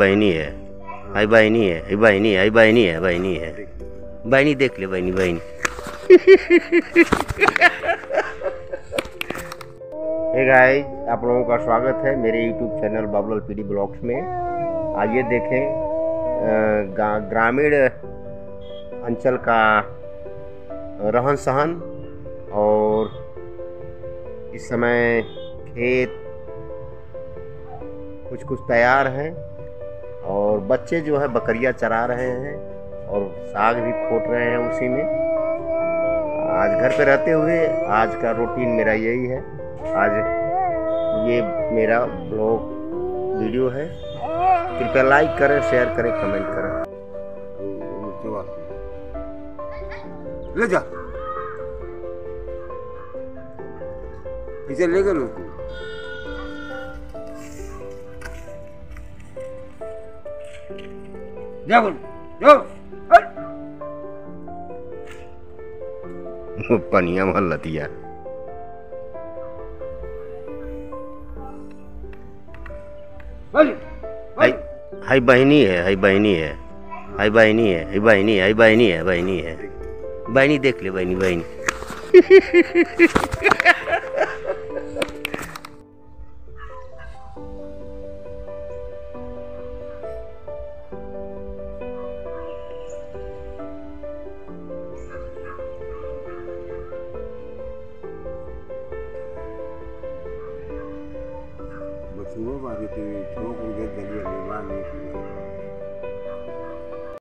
बहनी है। आई बहनी है आई बहनी है आई बहनी है बहनी है। बहनी देख ले बहनी बहनी। हे गाइस आप लोगों का स्वागत है मेरे YouTube channel Babulal PD blogs में। आइए देखें ग्रामीण अंचल का रहन सहन और इस समय खेत कुछ कुछ तैयार हैं। और बच्चे जो है बकरियाँ चरा रहे हैं और साग भी खोट रहे हैं उसी में। आज घर पे रहते हुए आज का रूटीन मेरा यही है। आज ये मेरा ब्लॉग वीडियो है। कृपया लाइक करें, शेयर करें, कमेंट करें। ले जा। इसे ले गए जो पनिया महल लतिया हाय बहनी है हाय बहनी है। हाय बहनी है हाय बहनी है हाय बहनी है बहनी है। बहनी देख ले बहनी बहनी। 主要吧，就等于主要工作。